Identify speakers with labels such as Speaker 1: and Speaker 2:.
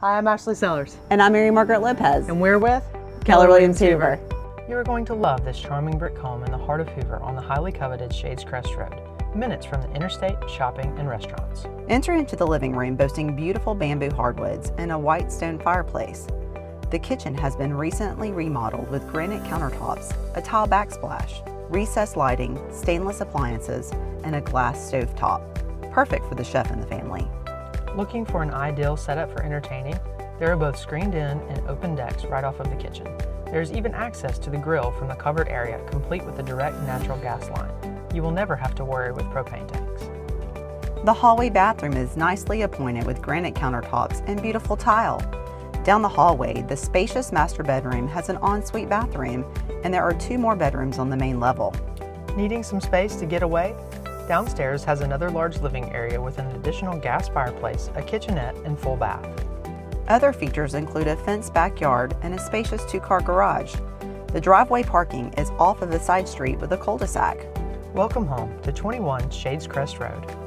Speaker 1: Hi, I'm Ashley Sellers.
Speaker 2: And I'm Mary Margaret Lopez.
Speaker 1: And we're with
Speaker 2: Keller Williams Hoover.
Speaker 3: You are going to love this charming brick home in the heart of Hoover on the highly coveted Shades Crest Road, minutes from the interstate, shopping, and restaurants.
Speaker 2: Enter into the living room boasting beautiful bamboo hardwoods and a white stone fireplace. The kitchen has been recently remodeled with granite countertops, a tile backsplash, recessed lighting, stainless appliances, and a glass stove top. Perfect for the chef and the family.
Speaker 3: Looking for an ideal setup for entertaining? There are both screened in and open decks right off of the kitchen. There is even access to the grill from the covered area, complete with a direct natural gas line. You will never have to worry with propane tanks.
Speaker 2: The hallway bathroom is nicely appointed with granite countertops and beautiful tile. Down the hallway, the spacious master bedroom has an ensuite bathroom, and there are two more bedrooms on the main level.
Speaker 3: Needing some space to get away? Downstairs has another large living area with an additional gas fireplace, a kitchenette, and full bath.
Speaker 2: Other features include a fenced backyard and a spacious two-car garage. The driveway parking is off of the side street with a cul-de-sac.
Speaker 3: Welcome home to 21 Shades Crest Road.